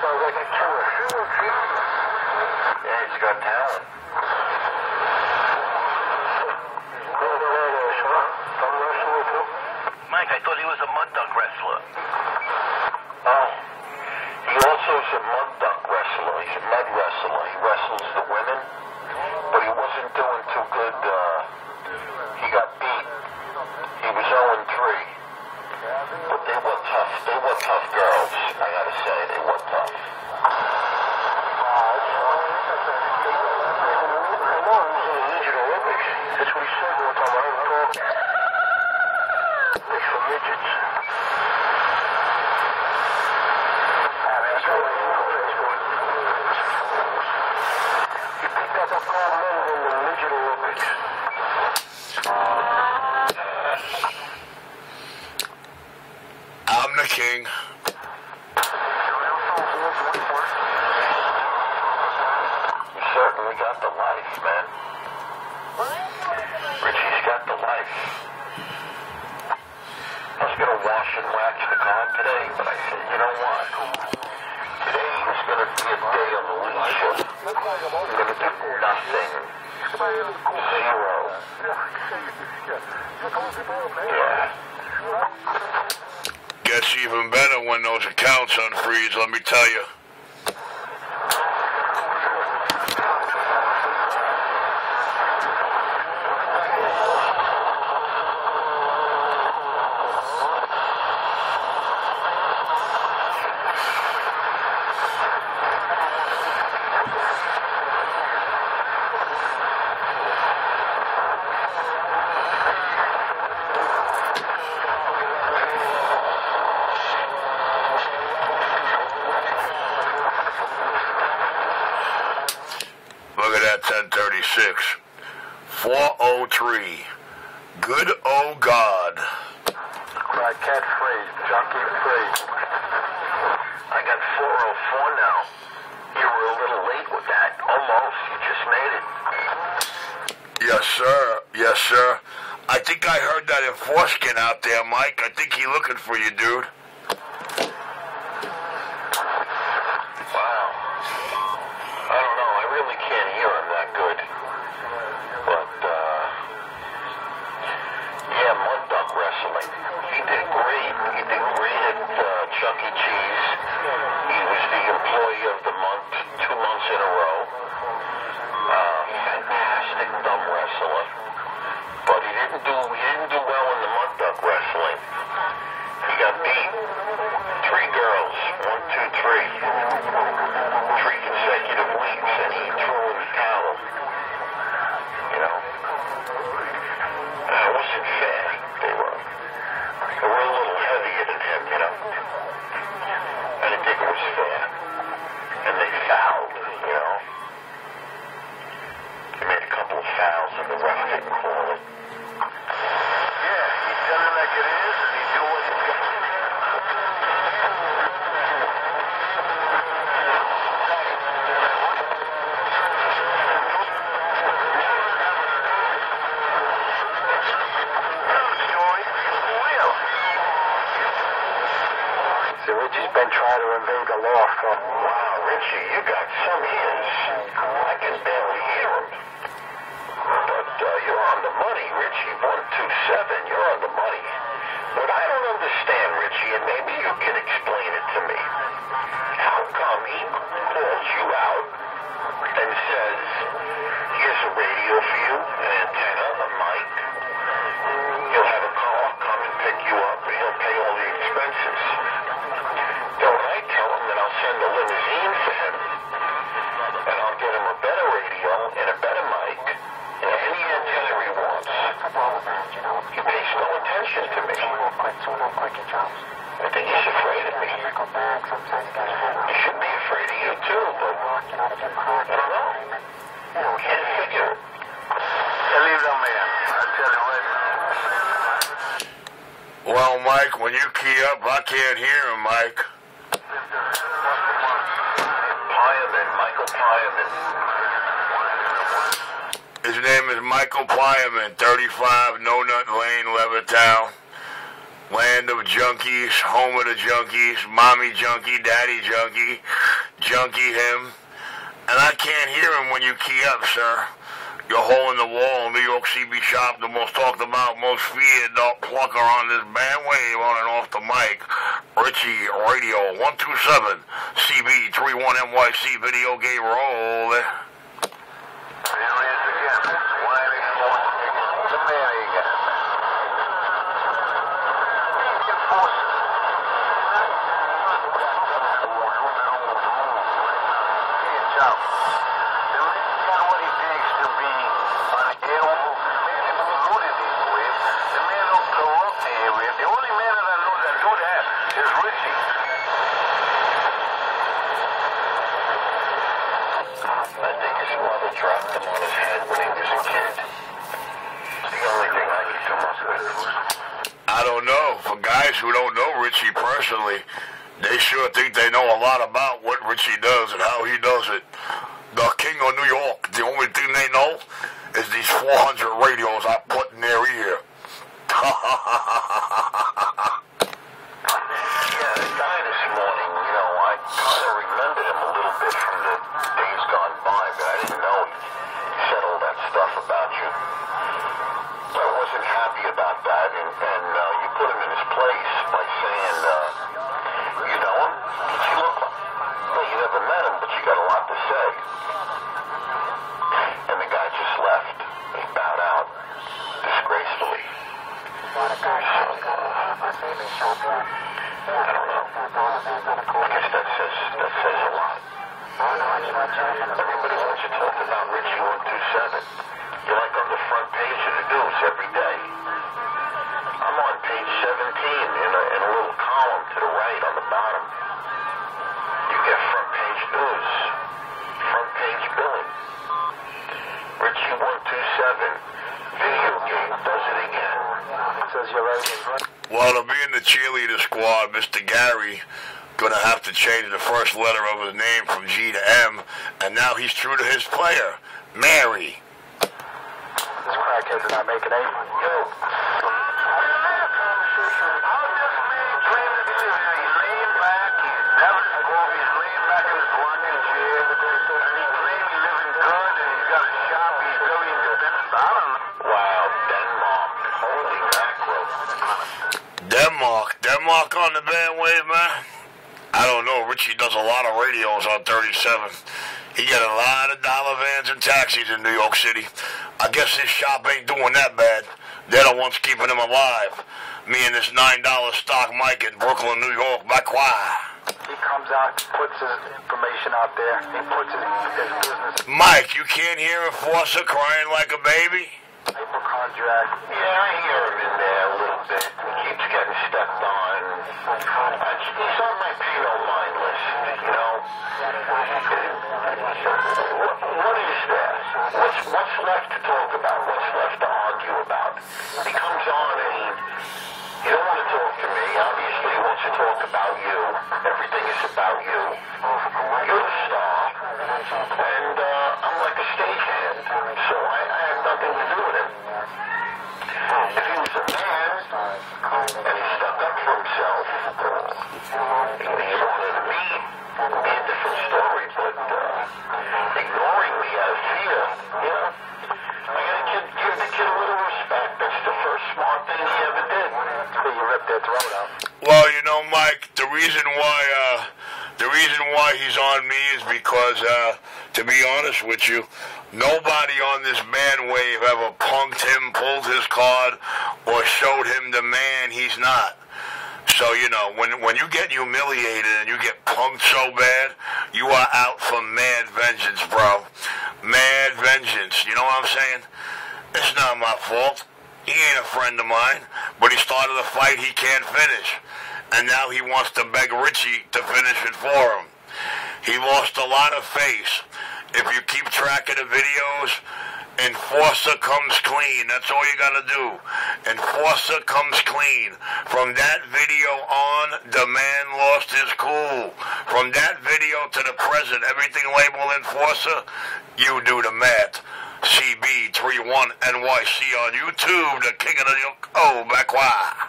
Sounds like a killer. Yeah, he's got talent. Mike, I thought he was a mud duck wrestler. Oh. He also is a mud duck wrestler. He's a mud wrestler. He wrestles the women, but he wasn't doing too good. Uh, he got beat. He was 0 3. But they were tough. They were tough girls. I gotta say, they were tough. That's what he said one time. I heard him talk. It's for midgets. He picked up a gold medal in the midget Olympics. I'm the king. You certainly got the life, man. Richie's got the life. I was gonna wash and wax the car today, but I said, you know what? Today is gonna be a day of leisure. I'm gonna do nothing. Zero. Yeah. Gets even better when those accounts unfreeze, let me tell you. Look at that 1036. 403. Good oh God. Cat phrase, junkie phrase. I got 404 now. You were a little late with that. Almost. You just made it. Yes, sir. Yes, sir. I think I heard that in Foreskin out there, Mike. I think he looking for you, dude. Wow. I don't know. I really can't hear Chuck E. Cheese. He was the employee of the month two months in a row. Uh, fantastic dumb wrestler. But he didn't do he didn't do well in the mud duck wrestling. He got beat. Three girls. One, two, three Trying to invade the law for Wow, Richie, you got some ears. I can barely hear him. But uh, you're on the money, Richie. 127, you're on the money. What I don't understand, Richie, and maybe you can explain it to me. How come he calls you out and says, here's a radio for you, an antenna, a mic. He'll have a car come and pick you up, and he'll pay all the expenses. Then when I tell him that I'll send a limousine for him, and I'll get him a better radio and a better mic, and any antenna he wants, he pays no attention to me. I think he's afraid of me. He should be afraid of you too, but I don't know. Can't figure leave them in. I tell you what. Well, Mike, when you key up, I can't hear him, Mike. Michael. His name is Michael Plyman, 35 No Nut Lane, Levittown. Land of junkies, home of the junkies, mommy junkie, daddy junkie, junkie him. And I can't hear him when you key up, sir. Your hole in the wall, New York CB shop, the most talked about, most feared dog plucker on this bandwave on and off the mic. Richie Radio 127 CB 31NYC video game roll. Here he is again. 184. The man again. The only man that I know that do that is Richie. I think his mother dropped him on his head when he was a kid. It's the only thing I can come up with. I don't know. For guys who don't know Richie personally, they sure think they know a lot about what Richie does and how he does it. The king of New York, the only thing they know these 400 radios. I every day. I'm on page 17 in a, in a little column to the right on the bottom. You get front page news, front page billing. Richie 127, video game does it again. Says you're right. Well, to be in the cheerleader squad, Mr. Gary gonna have to change the first letter of his name from G to M, and now he's true to his player, Mary. This crackhead's not making any money. Yo. How this man claim to be living? He's laying back, he's never spoke, he's laying back in his rocking chair, and he claims he's living good and he's got a shop, he's very independent. I don't know. Wow, Denmark. Holy mackerel. Denmark. Denmark on the bandwave, man. I don't know. Richie does a lot of radios on 37. He got a lot of dollar vans and taxis in New York City. I guess his shop ain't doing that bad. They're the ones keeping him alive. Me and this $9 stock Mike in Brooklyn, New York. By quiet. He comes out, puts his information out there. He puts his, his business Mike, you can't hear Enforcer crying like a baby? hypochondriac. Yeah, I hear him in there a little bit. He keeps getting stepped on. I, he's on my pay no mind you know. What, what is there? What's, what's left to talk about? What's left to argue about? He comes on and he don't want to talk to me. Obviously, he wants to talk about you. Everything is about you. You're the star. And uh, I'm like a stagehand. So I, I have nothing to do with him. If he was a man and he stuck up for himself, he wanted it'd be I gotta a little respect. That's the first smart thing he ever did. Well, you know, Mike, the reason why uh, the reason why he's on me is because, uh, to be honest with you, nobody on this man wave ever punked him, pulled his card, or showed him the man he's not. So you know, when when you get humiliated and you get punked so bad, you are out for mad vengeance, bro. Mad vengeance. You know what I'm saying? It's not my fault. He ain't a friend of mine, but he started a fight he can't finish. And now he wants to beg Richie to finish it for him. He lost a lot of face. If you keep track of the videos, Enforcer comes clean. That's all you gotta do. Enforcer comes clean. From that video on, the man lost his cool. From that video to the present, everything labeled Enforcer, you do the math. CB31NYC on YouTube, the king of the oh, back why.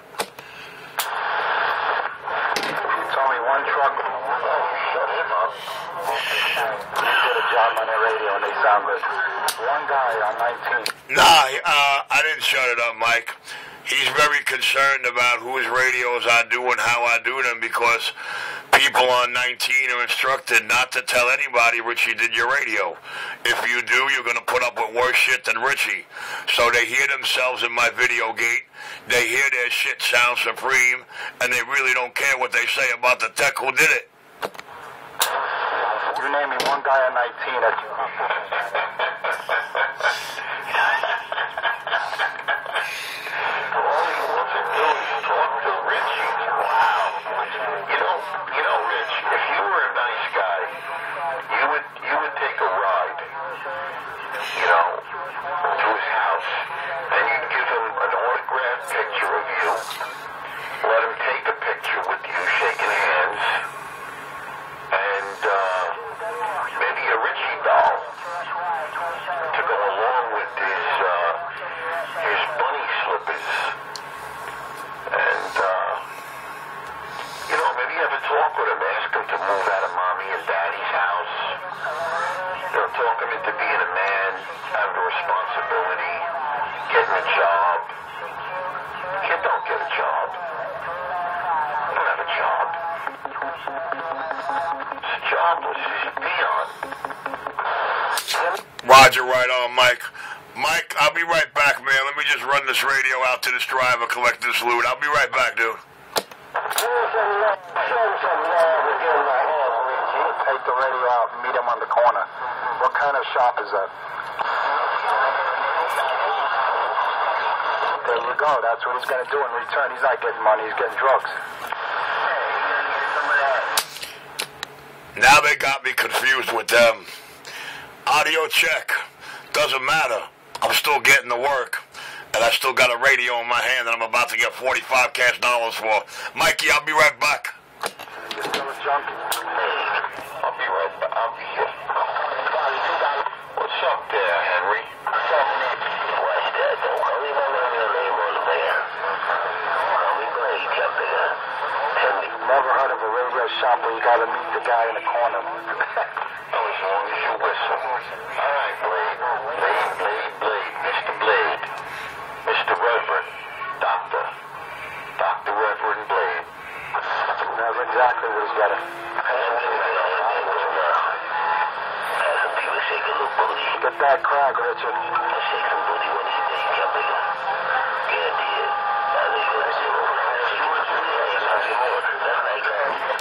It's only one truck. Shut him up. He did a job on the One guy on 19. Nah, uh, I didn't shut it up, Mike. He's very concerned about whose radios I do and how I do them because people on 19 are instructed not to tell anybody Richie did your radio. If you do, you're going to put up with worse shit than Richie. So they hear themselves in my video gate. They hear their shit sound supreme, and they really don't care what they say about the tech who did it. Me one guy on 19 that Roger, right on, Mike. Mike, I'll be right back, man. Let me just run this radio out to this driver, collect this loot. I'll be right back, dude. take the radio out and meet him on the corner. What kind of shop is that? There you go. That's what he's going to do in return. He's not getting money. He's getting drugs. Now they got me confused with them. Audio check. Doesn't matter. I'm still getting the work. And I still got a radio in my hand that I'm about to get 45 cash dollars for. Mikey, I'll be right back. I'll be right back. I'll be here. What's up there, Henry? What's up, Nick? What's that? Don't call me by my real name on the man. Call me Blade, up there. Tell me. Never heard of a radio shop where you got to meet the guy in the corner. Oh, as long as you whistle. All right, Blade. Blade, Blade, Blade. Mr. Blade. Mr. Reverend. Doctor. Dr. Reverend Blade. Never exactly what he's getting. Get that crack, Richard. They call it Richard's course. Richie's crack shop. Yeah, 10 Oh,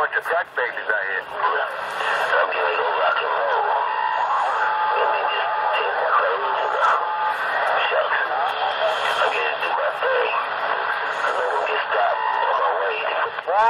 bunch of crack babies out here. I'm gonna go rock and roll. Let me just take my clothes and uh, shucks. I'm gonna do my thing. I know when get stopped on my way. Wall crack. With his mouth full, I'm up on my phone. All right, Mr. Blade. Bring on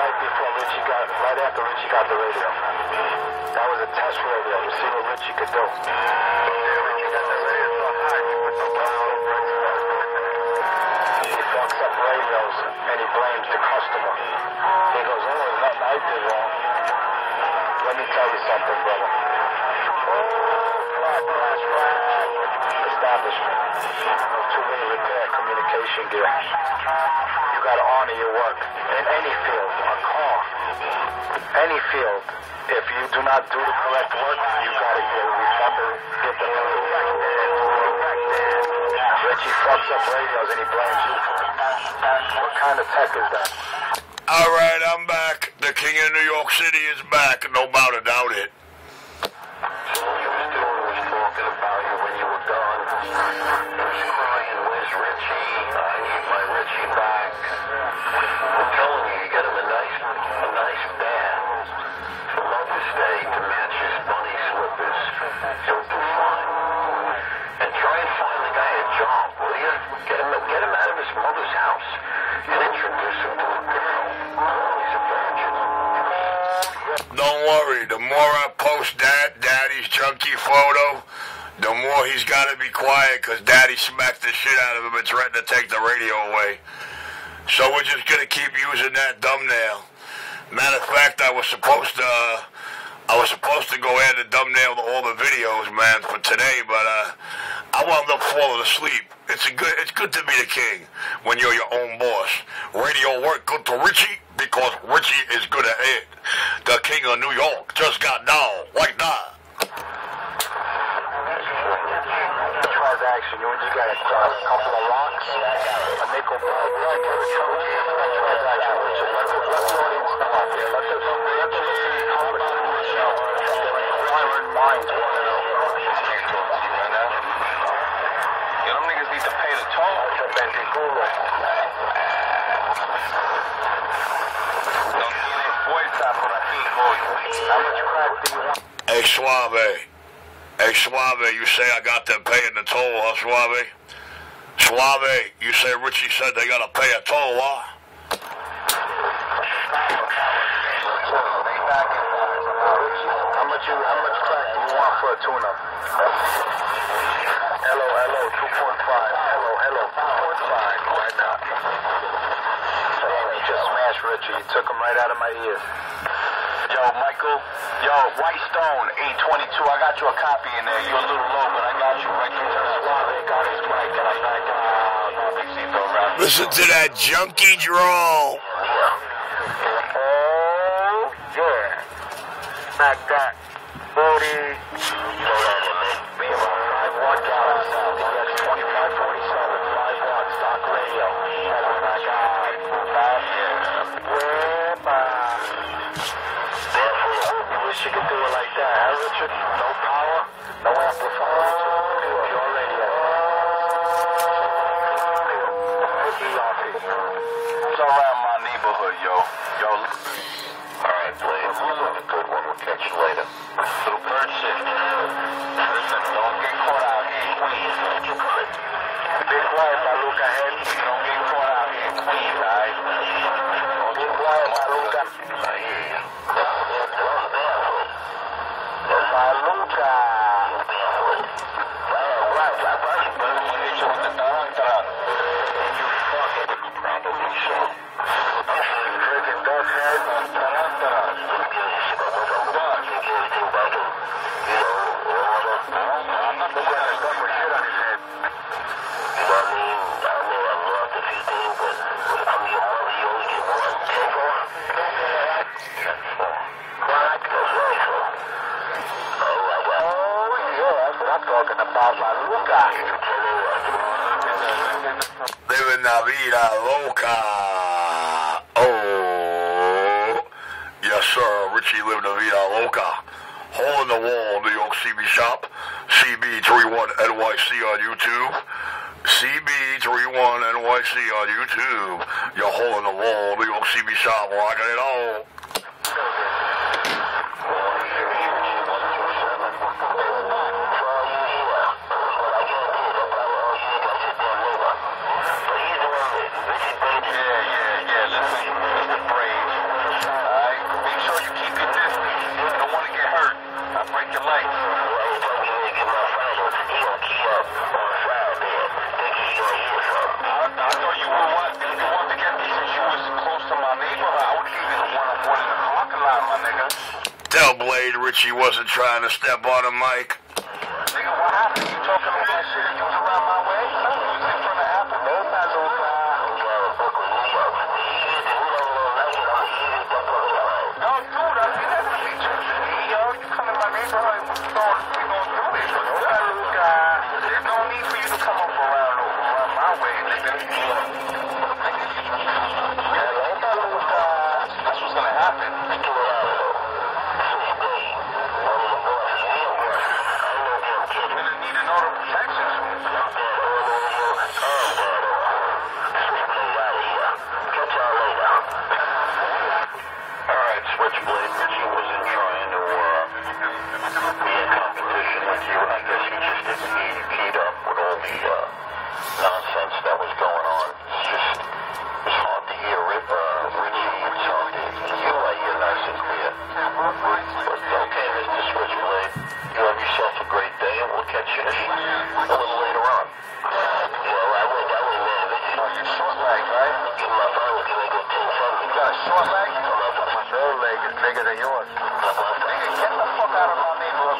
right before Richie got, right after Richie got the radio. That was a test radio to see what Richie could do. He fucks up radios and he blames the customer. He goes, oh, I did wrong. Let me tell you something, brother. Glass establishment. Repair communication gear. You gotta honor your work in any field, a any field. If you do not do the correct work, you gotta get refund, get the Richie fucks up radios and he blames you for it. What kind of tech is that? All right, I'm back. The king of New York City is back. No doubt about it. So all you was doing was talking about you when you were gone. He was crying, where's Richie? I need my Richie back. I'm telling you, you get him a nice, a nice band for Mother's Day to match his bunny He'll do fine. And try and find the guy a job, you? Get him, get him out of his mother's house and introduce him to a girl. Don't worry. The more I post that daddy's junkie photo, the more he's got to be quiet because daddy smacked the shit out of him and threatened to take the radio away. So we're just gonna keep using that thumbnail. Matter of fact, I was supposed to, uh, I was supposed to go add the thumbnail all the videos, man, for today, but uh, I wound up falling asleep. It's a good, it's good to be the king when you're your own boss. Radio work good to Richie because Richie is good at it. The king of New York just got down like that. Transaction, you, you got a, a couple of rocks, a nickel bag, transaction. Let the, let the audience know out there. Let the, let the Hey, Suave. Hey, Suave, you say I got them paying the toll, huh, Suave? Suave, you say Richie said they gotta pay a toll, huh? Much you, how much crack do you want for a tune-up? Hello, hello, 2.5. Hello, hello, 2.5 right now. Damn, you just smashed Richie. You took him right out of my ears. Yo, Michael. Yo, White Stone, 822. I got you a copy in there. You're a little low, but I got you right there. Suave got his mic and I back out. Listen to that junkie drawl. Oh, yeah. Back that. Yo. Yo, All right, Blade. You have a good one. We'll catch you later. bird shit. Listen, don't get caught out here in Queens. Be quiet, Maluka head. Don't get caught out here Queens, alright? Be quiet, Maluka. I hear you. Maluka. Probably so. Freaking duck head. I'm not looking at stuff with shit on his head. Oh, that's what I'm talking about, la vida loca. Oh, yes, sir. Richie living la vida loca. Hole in the wall, New York CB shop. CB31NYC on YouTube. CB31NYC on YouTube. Your hole in the wall, New York CB shop. Rocking it all. trying to step on a mic.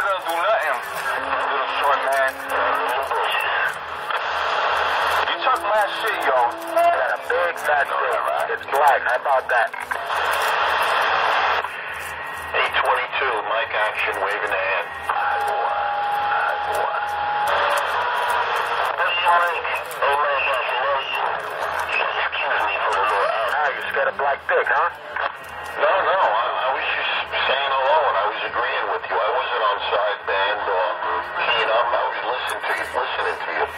gonna do nothing, little short man. You talk my shit, yo. I got a big fat dick. Right? It's black. How about that? 822, Mike action, waving the hand. Mike. Oh man, I love you. Excuse me for a little hour. Ah, you just got a black dick, huh? Band uh, keying up. I was listening to you. Listening to you.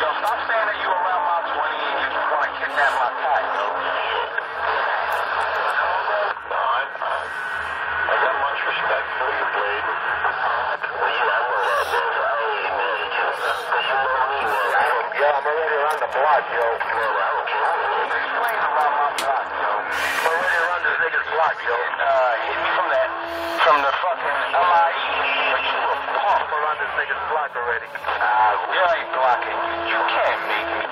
Yo, stop saying that you around my 20 and you want to kidnap my I, got much respect for you, Blade. I'm already around the block, yo. Explain my block, already around block, yo uh, hit me from that, from the fucking uh, MIE. But you were punk. This nigga's block already. Uh, really blocking. You can't make me.